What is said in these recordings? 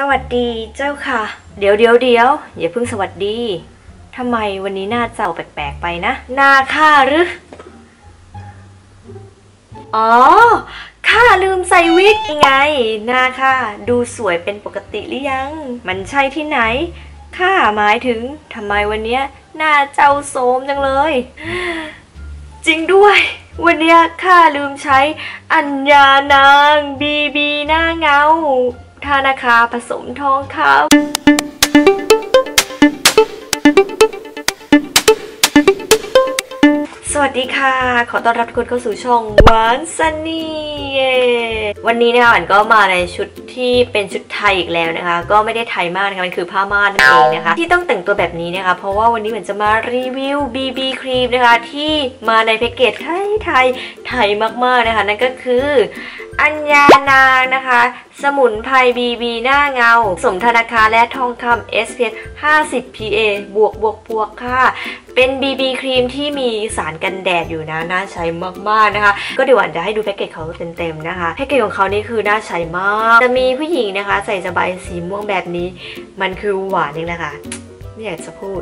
สวัสดีเจ้าค่ะ เดี๋ยวเดี๋ยวเดี๋ยวอย่าเพิ่งสวัสดีทำไมวันนี้หน้าเจ้าแปลกๆไปนะหน้าข้าหรือ อ๋อข้าลืมใส่วิกไงหน้าข้าดูสวยเป็นปกติหรือยัง มันใช่ที่ไหนข้าหมายถึงทำไมวันนี้หน้าเจ้าโสมจังเลย จริงด้วย วันนี้ข้าลืมใช้อัญญานางบีบีหน้าเงา ธนาคาผสมทองคำสวัสดีค่ะ ขอต้อนรับทุกคนเข้าสู่ช่องหวานซันนี่เย้วันนี้นะคะอันก็มาในชุดที่เป็นชุดไทยอีกแล้วนะคะ ก็ไม่ได้ไทยมากนะคะมันคือผ้าม่านนั่นเองนะคะ ที่ต้องแต่งตัวแบบนี้นะคะ เพราะว่าวันนี้เหมือนจะมารีวิว BB ครีมนะคะ ที่มาในแพ็กเกจไทยไทยไทยมากๆนะคะ นั่นก็คือ อัญญานางนะคะ สมุนไพร BB หน้าเงา สมธนาคารและทองคำ SPF 50 PA บวกบวกบวกค่ะ เป็น BB ครีมที่มีสารกันแดดอยู่นะ น่าใช้มากๆนะคะ ก็เดี๋ยวอันจะให้ดูแพ็กเกจเขาเต็มๆนะคะ แพ็กเกจของเขานี่คือน่าใช้มาก จะมีผู้หญิงนะคะ ใส่สบายสีม่วงแบบนี้ มันคือหวานเองแหละค่ะไม่อยากจะพูด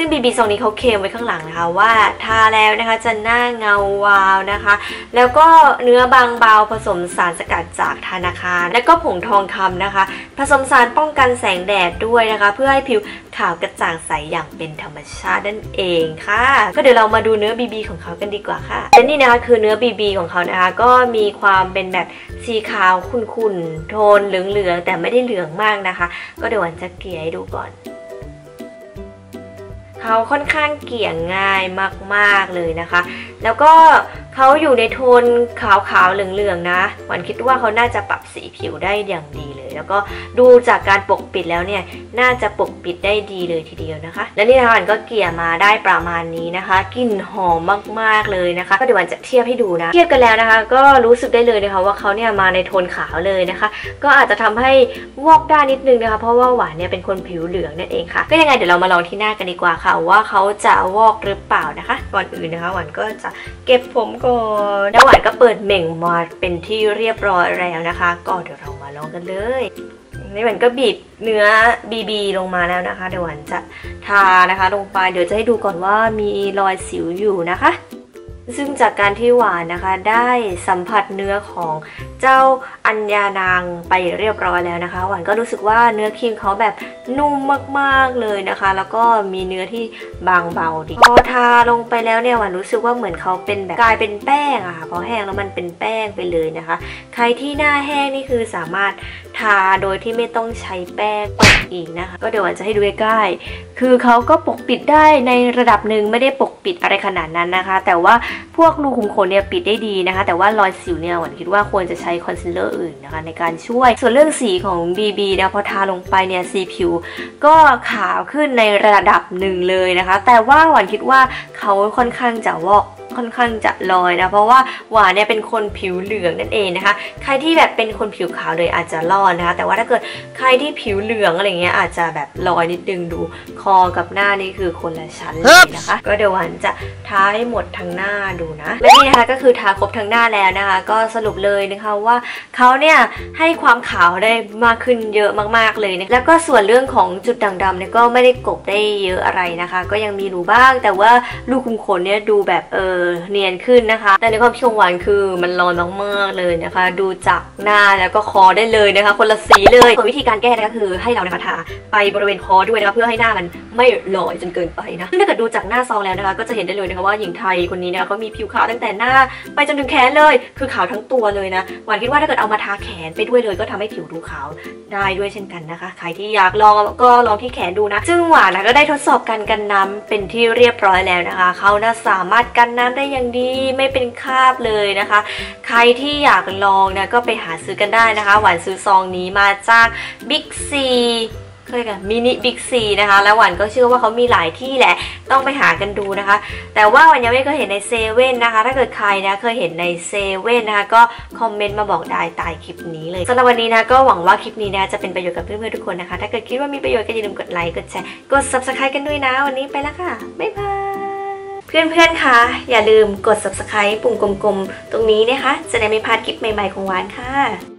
ซึ่ง BB ซองนี้เขาเคลมไว้ข้างหลังนะคะว่าทาแล้วนะคะจะหน้าเงาวาวนะคะ แล้วก็เนื้อบางเบาผสมสารสกัดจากธนาคาร และก็ผงทองคำนะคะ ผสมสารป้องกันแสงแดดด้วยนะคะ เพื่อให้ผิวขาวกระจ่างใสอย่างเป็นธรรมชาตินั่นเองค่ะ ก็เดี๋ยวเรามาดูเนื้อ BB ของเขากันดีกว่าค่ะและนี่นะคะคือเนื้อ BB ของเขานะคะก็มีความเป็นแบบสีขาวขุ่นๆโทนเหลืองๆแต่ไม่ได้เหลืองมากนะคะ ก็เดี๋ยววันจะเกลี่ยให้ดูก่อน เขาค่อนข้างเกี่ยง่ายมากๆเลยนะคะ แล้วก็ เขาอยู่ในโทนขาวๆเหลืองๆนะหวันคิดว่าเขาน่าจะปรับสีผิวได้อย่างดีเลย แล้วก็ดูจากการปกปิดแล้วเนี่ยน่าจะปกปิดได้ดีเลยทีเดียวนะคะ และนี่นะคะหวันก็เกลี่ยมาได้ประมาณนี้นะคะกลิ่นหอมมากๆเลยนะคะก็เดี๋ยวหวันจะเทียบให้ดูนะเทียบกันแล้วนะคะ ก็รู้สึกได้เลยนะคะว่าเขาเนี่ยมาในโทนขาวเลยนะคะ ก็อาจจะทำให้วอกได้นิดนึงนะคะ เพราะว่าหวานเนี่ยเป็นคนผิวเหลืองนั่นเองค่ะ ก็ยังไงเดี๋ยวเรามาลองที่หน้ากันดีกว่าค่ะว่าเขาจะวอกหรือเปล่านะคะก่อนอื่นนะคะหวานก็จะเก็บผมก่อนแล้วหวานก็เปิดเหม่งมาเป็นที่เรียบร้อยแล้วนะคะ ก็เดี๋ยวเรามาลองกันเลยนี่หวานก็บีบเนื้อบีบีลงมาแล้วนะคะ เดี๋ยวหวานจะทานะคะ ลงไปเดี๋ยวจะให้ดูก่อนว่ามีรอยสิวอยู่นะคะ ซึ่งจากการที่หวานนะคะได้สัมผัสเนื้อของเจ้าอัญญานางไปเรียบร้อยแล้วนะคะ หวานก็รู้สึกว่าเนื้อครีมเขาแบบนุ่มมากๆเลยนะคะ แล้วก็มีเนื้อที่บางเบาดีพอทาลงไปแล้วเนี่ยหวานรู้สึกว่าเหมือนเขาเป็นแบบกลายเป็นแป้งอะค่ะพอแห้งแล้วมันเป็นแป้งไปเลยนะคะ ใครที่หน้าแห้งนี่คือสามารถ ทาโดยที่ไม่ต้องใช้แป้งปกอีกนะคะ ก็เดี๋ยววานจะให้ดูใกล้ๆคือเขาก็ปกปิดได้ในระดับหนึ่งไม่ได้ปกปิดอะไรขนาดนั้นนะคะ แต่ว่าพวกรูขุมขนเนี่ยปิดได้ดีนะคะ แต่ว่ารอยสิวเนี่ยหวานคิดว่าควรจะใช้คอนซีลเลอร์อื่นนะคะ ในการช่วย ส่วนเรื่องสีของ BB นะพอทาลงไปเนี่ยสีผิว ก็ขาวขึ้นในระดับหนึ่งเลยนะคะ แต่ว่าหวานคิดว่าเขาค่อนข้างจะวอก ค่อนข้างจะลอยนะเพราะว่าหวานเนี่ยเป็นคนผิวเหลืองนั่นเองนะคะ ใครที่แบบเป็นคนผิวขาวเลยอาจจะรอดนะคะ แต่ว่าถ้าเกิดใครที่ผิวเหลืองอะไรเงี้ยอาจจะแบบลอยนิดนึงดูคอกับหน้านี่คือคนละชั้นเลยนะคะ ก็เดี๋ยวหวานจะทาให้หมดทั้งหน้าดูนะและนี่นะคะก็คือทาครบทั้งหน้าแล้วนะคะ ก็สรุปเลยนะคะว่าเขาเนี่ยให้ความขาวได้มากขึ้นเยอะมากๆเลยนะแล้วก็ส่วนเรื่องของจุดด่างดำเนี่ยก็ไม่ได้กบได้เยอะอะไรนะคะ ก็ยังมีรูบ้าง แต่ว่าลูกคุมขนเนี่ยดูแบบเออเนียนขึ้นนะคะ แต่ในความคิดของหวานคือมันร้อนมากๆเลยนะคะ ดูจากหน้าแล้วก็คอได้เลยนะคะ คนละสีเลยส่วนวิธีการแก้นะคะคือให้เรานะคะทาไปบริเวณคอด้วยนะคะเพื่อให้หน้ามันไม่ลอยจนเกินไปนะซึ่งถ้าเกิดดูจากหน้าซองแล้วนะคะ ก็จะเห็นได้เลยนะคะว่าหญิงไทยคนนี้เนะคะเขามีผิวขาวตั้งแต่หน้า ไปจนถึงแขนเลย คือขาวทั้งตัวเลยนะหวานคิดว่าถ้าเกิดเอามาทาแขนไปด้วยเลย ก็ทำให้ผิวดูขาวได้ด้วยเช่นกันนะคะ ใครที่อยากลองก็ลองที่แขนดูนะซึ่งหวานนะก็ได้ทดสอบการกันน้ำเป็นที่เรียบร้อยแล้วนะคะเขานะสามารถกันน้ำได้อย่างดีไม่เป็นคราบเลยนะคะ ใครที่อยากลองนะก็ไปหาซื้อกันได้นะคะ หวานซื้อซองนี้มาจากบิ๊กซี เคยกันมินิบิ๊กซีนะคะ แล้วหวานก็เชื่อว่าเขามีหลายที่แหละต้องไปหากันดูนะคะ แต่ว่าหวานยังไม่เคยเห็นในเซเว่นนะคะ ถ้าเกิดใครนะเคยเห็นในเซเว่นนะคะ ก็คอมเมนต์มาบอกได้ใต้คลิปนี้เลยสำหรับวันนี้นะก็หวังว่าคลิปนี้นะจะเป็นประโยชน์กับเพื่อนๆทุกคนนะคะ ถ้าเกิดคิดว่ามีประโยชน์ก็อย่าลืมกดไลค์กดแชร์กด subscribe กันด้วยนะ วันนี้ไปแล้วค่ะบ๊ายบายเพื่อนๆ คะ อย่าลืมกด subscribe ปุ่มกลมๆ ตรงนี้นะคะ จะได้ไม่พลาดคลิปใหม่ๆ ของหวานค่ะ